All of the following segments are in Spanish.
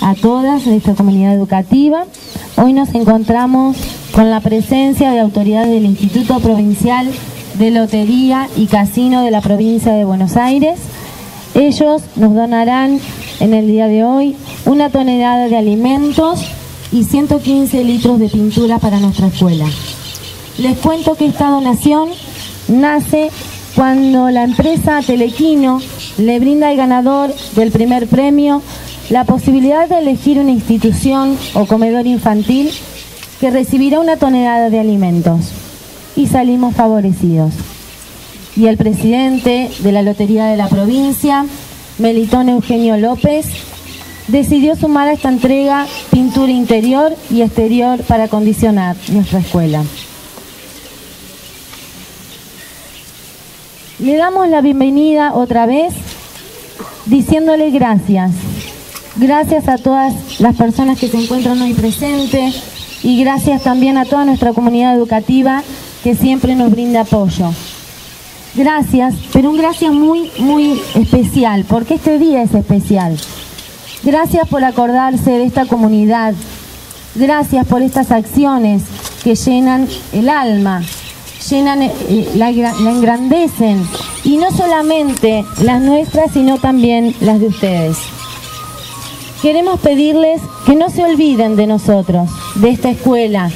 a todas a esta comunidad educativa. Hoy nos encontramos con la presencia de autoridades del Instituto Provincial de Lotería y Casino de la provincia de Buenos Aires. Ellos nos donarán en el día de hoy una tonelada de alimentos y 115 litros de pintura para nuestra escuela. Les cuento que esta donación nace cuando la empresa Telequino le brinda al ganador del primer premio la posibilidad de elegir una institución o comedor infantil que recibirá una tonelada de alimentos y salimos favorecidos. Y el presidente de la Lotería de la provincia, Melitón Eugenio López, decidió sumar a esta entrega pintura interior y exterior para acondicionar nuestra escuela. Le damos la bienvenida otra vez diciéndole gracias. Gracias a todas las personas que se encuentran hoy presentes y gracias también a toda nuestra comunidad educativa que siempre nos brinda apoyo. Gracias, pero un gracias muy, muy especial, porque este día es especial. Gracias por acordarse de esta comunidad. Gracias por estas acciones que llenan el alma, llenan, eh, la, la engrandecen. Y no solamente las nuestras, sino también las de ustedes. Queremos pedirles que no se olviden de nosotros, de esta escuela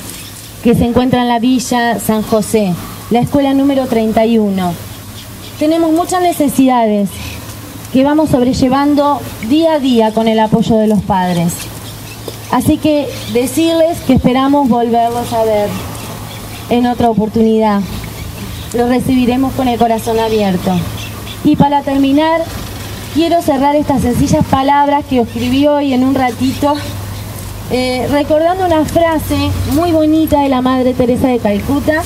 que se encuentra en la Villa San José, la escuela número 31. Tenemos muchas necesidades que vamos sobrellevando día a día con el apoyo de los padres. Así que decirles que esperamos volverlos a ver en otra oportunidad. Los recibiremos con el corazón abierto. Y para terminar, quiero cerrar estas sencillas palabras que escribí hoy en un ratito, eh, recordando una frase muy bonita de la Madre Teresa de Calcuta,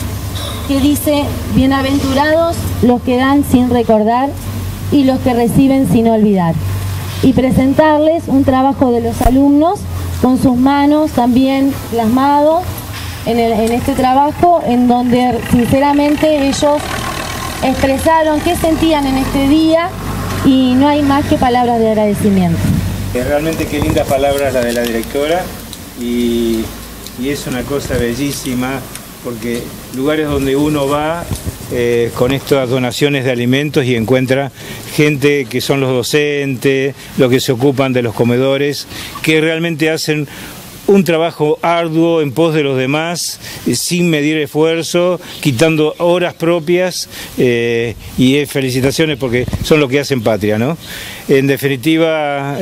que dice, bienaventurados los que dan sin recordar y los que reciben sin olvidar. Y presentarles un trabajo de los alumnos con sus manos también plasmados en, en este trabajo, en donde sinceramente ellos expresaron qué sentían en este día y no hay más que palabras de agradecimiento. Realmente qué lindas palabras la de la directora y, y es una cosa bellísima porque lugares donde uno va eh, con estas donaciones de alimentos y encuentra gente que son los docentes, los que se ocupan de los comedores, que realmente hacen un trabajo arduo en pos de los demás, eh, sin medir esfuerzo, quitando horas propias eh, y eh, felicitaciones porque son lo que hacen patria, ¿no? En definitiva,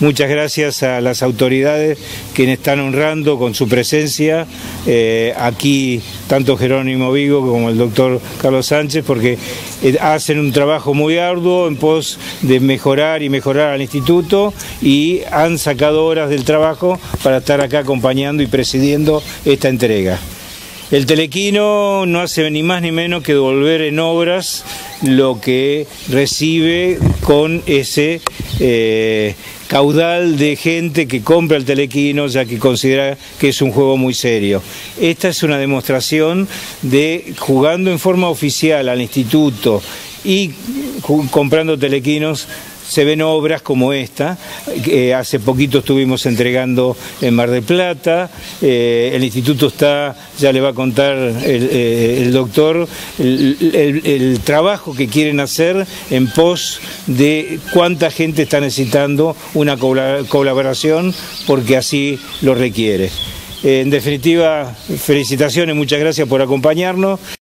muchas gracias a las autoridades que están honrando con su presencia aquí, tanto Jerónimo Vigo como el doctor Carlos Sánchez, porque hacen un trabajo muy arduo en pos de mejorar y mejorar al instituto y han sacado horas del trabajo para estar acá acompañando y presidiendo esta entrega. El telequino no hace ni más ni menos que devolver en obras lo que recibe con ese eh, caudal de gente que compra el telequino ya que considera que es un juego muy serio. Esta es una demostración de jugando en forma oficial al instituto y comprando telequinos se ven obras como esta. hace poquito estuvimos entregando en Mar del Plata. Eh, el instituto está, ya le va a contar el, eh, doctor, el, trabajo que quieren hacer en pos de cuánta gente está necesitando una colaboración porque así lo requiere. en definitiva, felicitaciones, muchas gracias por acompañarnos.